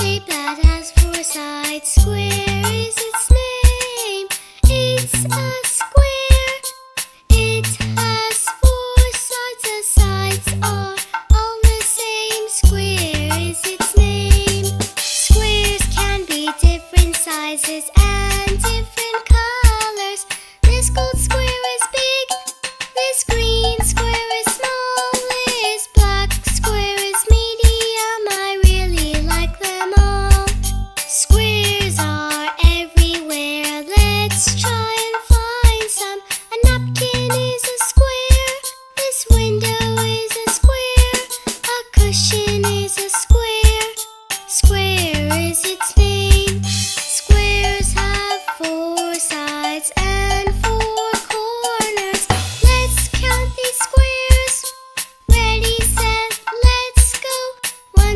shape that has four sides. Square is its name. It's a square. It has four sides. The sides are all the same. Square is its name. Squares can be different sizes and different colors. This gold square.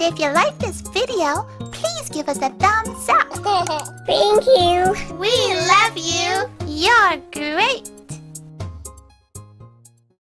And if you like this video, please give us a thumbs up. Thank you. We love you. You're great.